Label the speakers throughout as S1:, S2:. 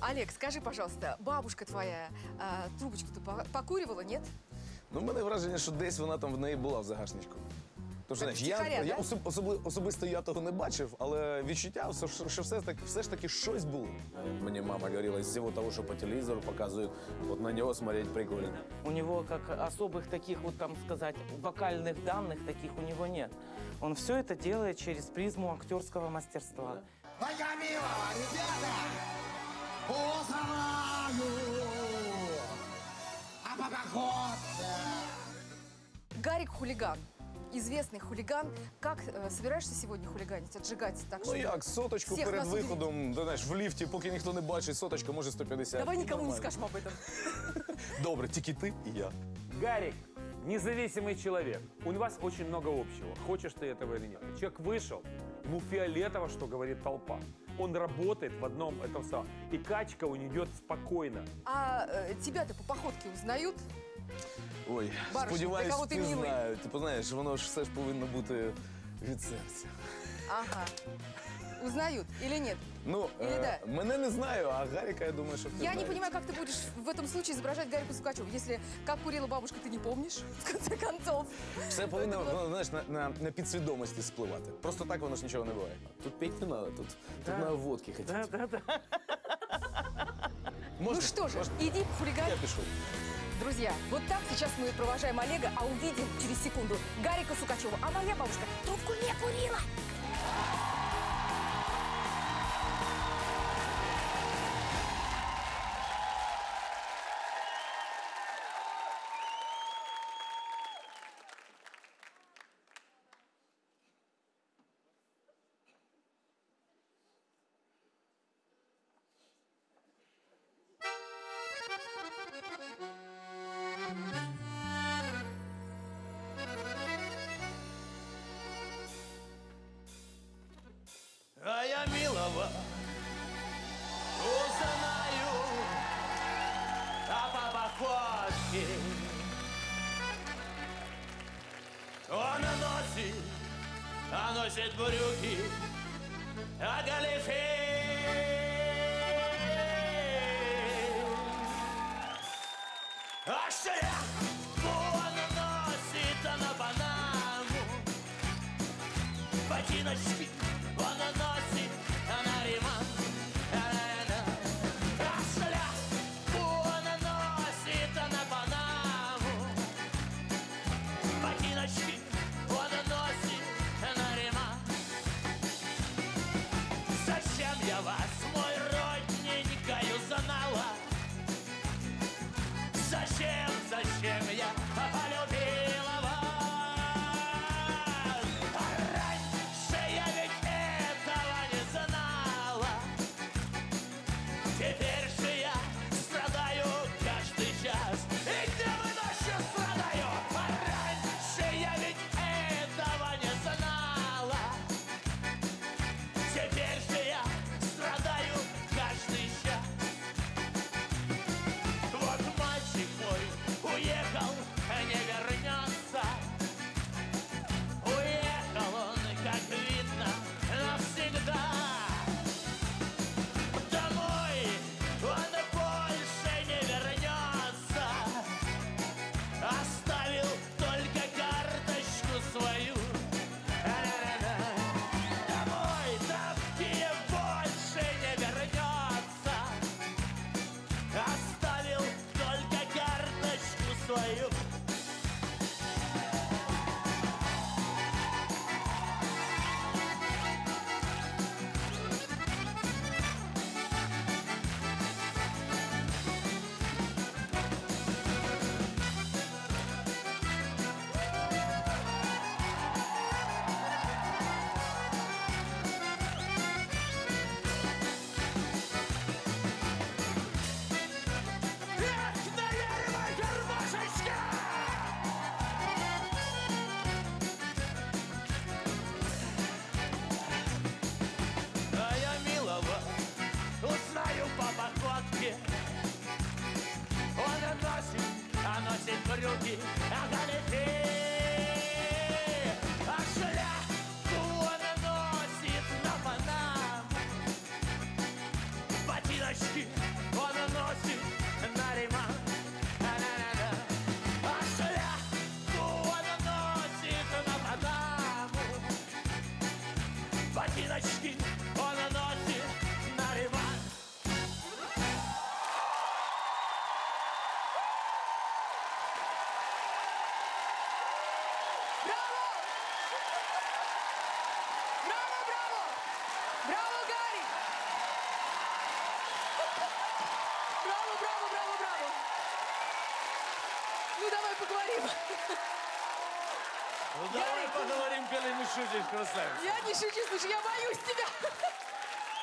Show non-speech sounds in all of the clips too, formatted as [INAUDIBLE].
S1: Олег, скажи, пожалуйста, бабушка твоя а, трубочку-то по- покуривала, нет?
S2: Ну, в мене враження, що десь вона там в неї була в загашничку. Тому що,
S1: Так,
S2: знаєш, я,
S1: втіхаря,
S2: я
S1: да?
S2: особ- особли- особисто я того не бачив, але відчуття, все, що, що все, ж таки, все ж таки щось було. Мені мама говорила, из всего того, що по телевізору показують, от на нього смотреть прикольно.
S3: У него как особых таких вот там сказать вокальных данных таких у него нет. Он все это делает через призму актерского мастерства.
S4: Моя милого, ребята! Узнаю! А богоходцы!
S1: Гарик хулиган. Известный хулиган. Как э, собираешься сегодня хулиганить, отжигать так
S2: Ну
S1: что-
S2: як, соточку
S1: Всіх
S2: перед
S1: нас
S2: виходом, ти знаєш, в ліфті, поки ніхто не бачить, соточка може 150.
S1: Давай никому не
S2: Нормально.
S1: скажем об этом. [LAUGHS]
S2: Добре, тільки ти і я.
S5: Гарик, независимый человек. У вас очень много общего. Хочешь ты этого или нет. Человек вышел, ему фиолетово, что говорит толпа. Он работает в одном этом самом. И качка у него идет спокойно.
S1: А э, тебя-то по походке узнают?
S2: Ой,
S1: Барышня,
S2: сподіваюсь,
S1: для кого ти милий?
S2: знаю. Типу, знаєш, воно ж все ж повинно бути від серця.
S1: Ага. Узнают или нет?
S2: Ну,
S1: Или
S2: е,
S1: да?
S2: мене не знаю, а Гаріка, я думаю, що ти
S1: Я не
S2: знаєш.
S1: понимаю, как ты будешь в этом случае изображать Гарика Сукачева, если как курила бабушка, ты не помнишь, [LAUGHS] в конце концов.
S2: Все повинно воно, знаєш, на, на, на підсвідомості спливати. Просто так воно ж нічого не буває. Тут пить не треба, тут, тут
S3: Да.
S2: на водки хотіти.
S3: Да, да, да. [LAUGHS]
S2: Можна?
S1: Ну что же,
S2: Можна?
S1: иди хулигань.
S2: Я пішов.
S1: Друзья, вот так сейчас мы провожаем Олега, а увидим через секунду Гарика Сукачева. А моя бабушка трубку не
S6: носит, а носит брюки, а галифе. А шляпу он носит а на Панаму, ботиночки slave поводке Он носит, а носит
S1: брюки. Давай поговорим.
S6: Ну давай поговорим, коли не шутишь, красавица.
S1: Я не шучу, слушай, я боюсь тебя.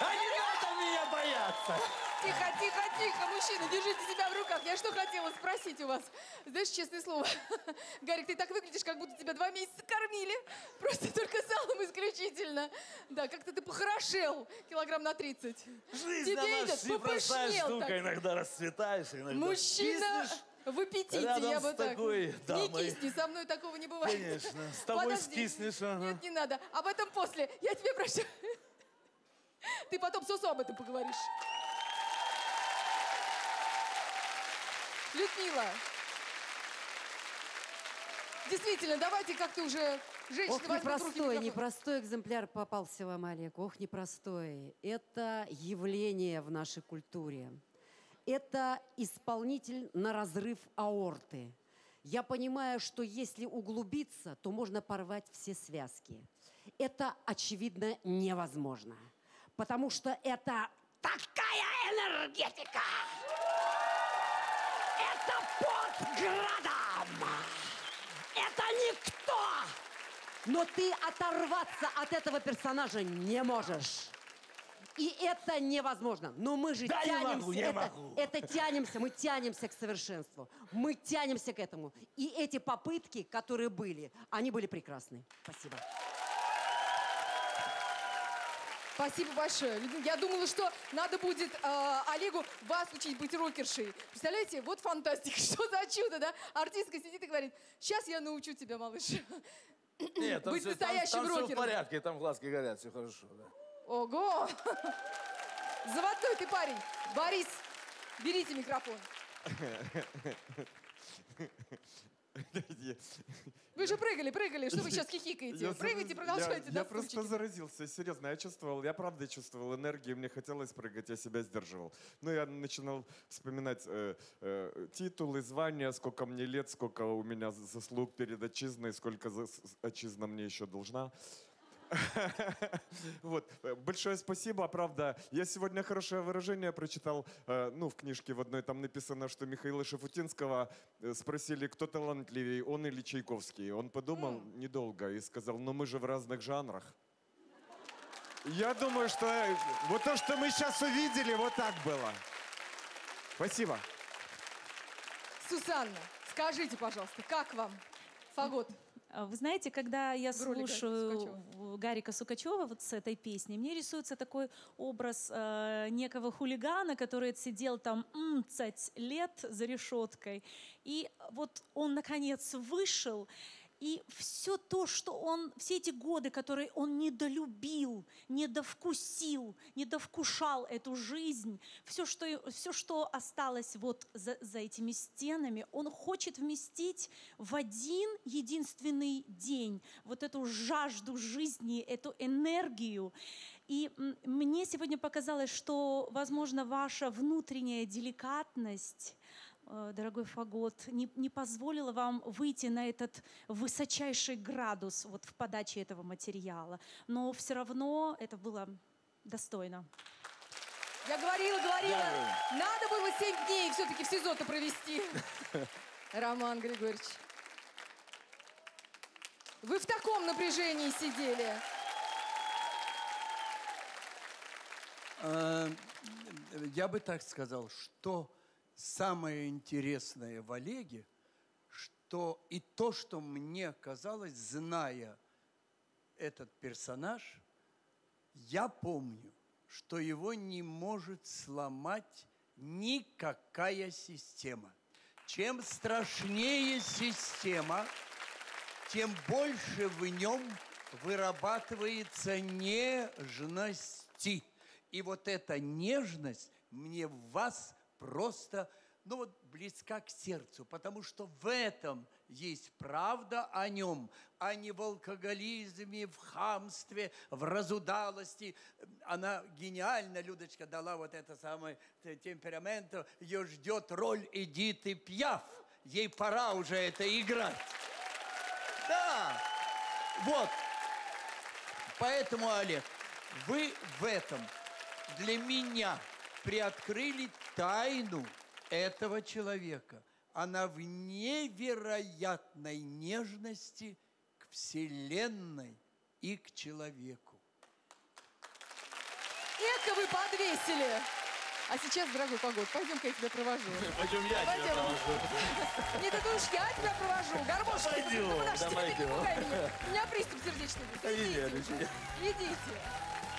S6: А не надо меня бояться.
S1: Тихо, тихо, тихо, мужчина, держите себя в руках. Я что хотела спросить у вас? Знаешь, честное слово, [LAUGHS] Гарик, ты так выглядишь, как будто тебя два месяца кормили. Просто только салом исключительно. Да, как-то ты похорошел килограмм на 30.
S6: Жизнь,
S1: Тебе
S6: она
S1: идет, попышнел
S6: штука.
S1: так.
S6: Иногда расцветаешь, иногда
S1: Мужчина
S6: киснешь.
S1: В аппетите,
S6: рядом
S1: я
S6: с
S1: бы так.
S6: такой
S1: Не
S6: дамой.
S1: кисни, со мной такого не бывает.
S6: Конечно, с тобой
S1: Подожди.
S6: скиснешь, ага.
S1: Нет, не надо. Об этом после. Я тебе прошу. Ты потом с Усо об этом поговоришь. Людмила. Действительно, давайте как-то уже женщины
S7: Ох, непростой, непростой экземпляр попался вам, Олег. Ох, непростой. Это явление в нашей культуре. Это исполнитель на разрыв аорты. Я понимаю, что если углубиться, то можно порвать все связки. Это, очевидно, невозможно. Потому что это такая энергетика! Это под градом! Это никто! Но ты оторваться от этого персонажа не можешь. И это невозможно. Но мы же
S6: Да не
S7: тянемся.
S6: могу, не
S7: это,
S6: могу.
S7: это тянемся, мы тянемся к совершенству. Мы тянемся к этому. И эти попытки, которые были, они были прекрасны. Спасибо.
S1: Спасибо большое. Я думала, что надо будет э, Олегу вас учить быть рокершей. Представляете, вот фантастика, [LAUGHS] что за чудо, да? Артистка сидит и говорит, сейчас я научу тебя, малыш.
S2: Нет, там,
S1: Быть
S2: там,
S1: настоящим
S2: там в
S1: рокером.
S2: порядке, там глазки горят, все хорошо. Да.
S1: Ого! Заводной ты парень. Борис, берите микрофон. Вы же прыгали, прыгали. Что вы сейчас хихикаете?
S8: Я
S1: Прыгайте, продолжайте.
S8: Я, я просто заразился, серьезно. Я чувствовал, я правда чувствовал энергию, мне хотелось прыгать, я себя сдерживал. Ну, я начинал вспоминать э, э, титулы, звания, сколько мне лет, сколько у меня заслуг перед отчизной, сколько за- отчизна мне еще должна. [LAUGHS] Вот. Э, Большое спасибо, правда. Я сегодня хорошее выражение прочитал. э, Ну, в книжке в одной там написано, что Михаила Шафутинского э, спросили, кто талантливее, он или Чайковский. Он подумал недолго и сказал, ну мы же в разных жанрах. Я думаю, что вот то, что мы сейчас увидели, вот так было. Спасибо.
S1: Сусанна, скажите, пожалуйста, как вам фагот?
S9: А Вы знаете, когда я
S1: В
S9: слушаю
S1: Сукачева.
S9: Гарика Сукачева вот с этой песней, мне рисуется такой образ э, некого хулигана, который отсидел там м, цать лет за решеткой. И вот он, наконец, вышел, и все то, что он, все эти годы, которые он недолюбил, недовкусил, недовкушал эту жизнь, все, что, все, что осталось вот за, за этими стенами, он хочет вместить в один единственный день вот эту жажду жизни, эту энергию. И мне сегодня показалось, что, возможно, ваша внутренняя деликатность, дорогой Фагот, не, не позволила вам выйти на этот высочайший градус вот в подаче этого материала. Но все равно это было достойно.
S1: Я говорила, говорила, надо было 7 дней все-таки в СИЗО-то провести. [LAUGHS] Роман Григорьевич. Вы в таком напряжении сидели.
S10: Э, Я бы так сказал, что самое интересное в Олеге, что и то, что мне казалось, зная этот персонаж, я помню, что его не может сломать никакая система. Чем страшнее система, тем больше в нем вырабатывается нежности. И вот эта нежность мне в вас просто, ну вот, близка к сердцу, потому что в этом есть правда о нем, а не в алкоголизме, в хамстве, в разудалости. Она гениально, Людочка, дала вот это самое темперамент. Ее ждет роль Эдиты Пьяф. Ей пора уже это играть. Да, вот. Поэтому, Олег, вы в этом для меня приоткрыли тайну этого человека. Она в невероятной нежности к Вселенной и к человеку.
S1: Эко вы подвесили. А сейчас, дорогой погодь, пойдем-ка я тебя провожу.
S6: Пойдем, я тебя
S1: Пойдем.
S6: провожу.
S1: Нет, это уж я тебя провожу. Гармошки.
S6: Пойдем,
S1: подожди,
S6: давай,
S1: не пугай меня. У меня приступ сердечный. Идите. Идите.